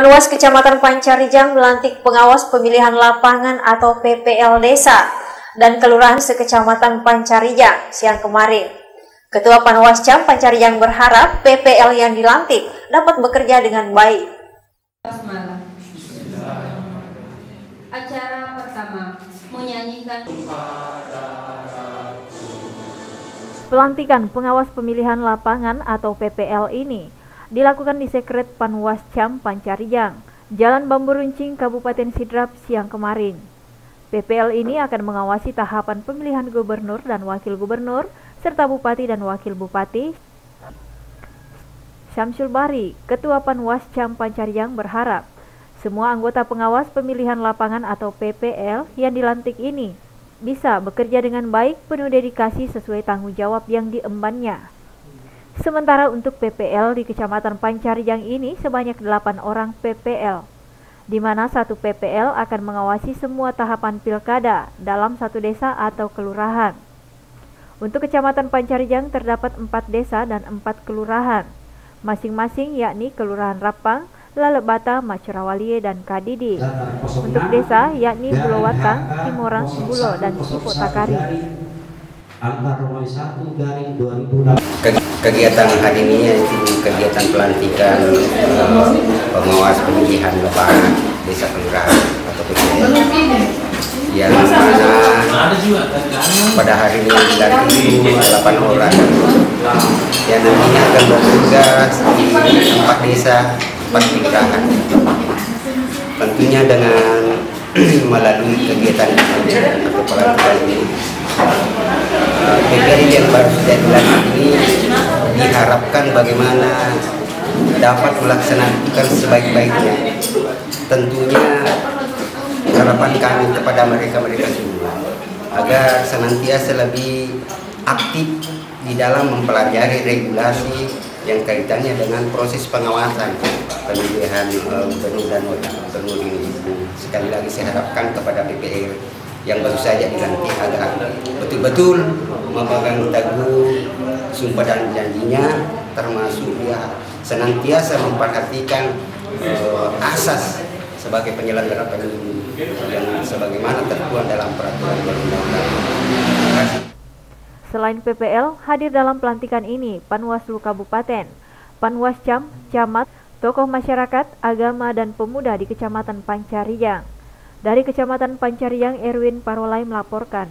Panwas Kecamatan Pancarijang melantik pengawas pemilihan lapangan atau PPL Desa dan Kelurahan sekecamatan Pancarijang siang kemarin. Ketua Panwas Cam Pancarijang berharap PPL yang dilantik dapat bekerja dengan baik. Acara pertama menyanyikan Pelantikan pengawas pemilihan lapangan atau PPL ini dilakukan di Sekret Panwas Cam Pancarijang, Jalan Bambu Runcing, Kabupaten Sidrap siang kemarin. PPL ini akan mengawasi tahapan pemilihan gubernur dan wakil gubernur, serta bupati dan wakil bupati. Syamsul Bari, Ketua Panwas Cam Pancarijang berharap semua anggota pengawas pemilihan lapangan atau PPL yang dilantik ini bisa bekerja dengan baik penuh dedikasi sesuai tanggung jawab yang diembannya. Sementara untuk PPL di Kecamatan Pancarijang ini sebanyak 8 orang PPL, di mana satu PPL akan mengawasi semua tahapan pilkada dalam satu desa atau kelurahan. Untuk Kecamatan Pancarijang terdapat empat desa dan empat kelurahan, masing-masing yakni Kelurahan Rapang, Lalebata, Macurawalie, dan Kadidi. Untuk desa yakni Bulowatang, Timorang, Bulo, dan Cipotakari. Angka nomor 1 garing 2006 kegiatan hari ini yaitu kegiatan pelantikan uh, pengawas pemilihan lapangan desa kelurahan atau PPL yang mana pada hari ini dilantik 8 orang. Yang nantinya akan bertugas di empat desa empat kelurahan tentunya dengan melalui kegiatan atau pelantikan ini PPL yang baru sudah dilantik ini diharapkan bagaimana dapat melaksanakan sebaik-baiknya. Tentunya harapan kami kepada mereka-mereka semua agar senantiasa lebih aktif di dalam mempelajari regulasi yang kaitannya dengan proses pengawasan pemilihan uh, gubernur dan wakil gubernur ini. Sekali lagi saya harapkan kepada PPL yang baru saja dilantik agar betul-betul memegang teguh sumpah dan janjinya termasuk ya senantiasa memperhatikan uh, asas sebagai penyelenggara pemilu yang sebagaimana tertuang dalam peraturan perundang-undangan. Selain PPL, hadir dalam pelantikan ini Panwaslu Kabupaten, Panwascam, Camat, tokoh masyarakat, agama, dan pemuda di Kecamatan Pancarijang. Dari Kecamatan Pancarijang, Erwin Parolai melaporkan.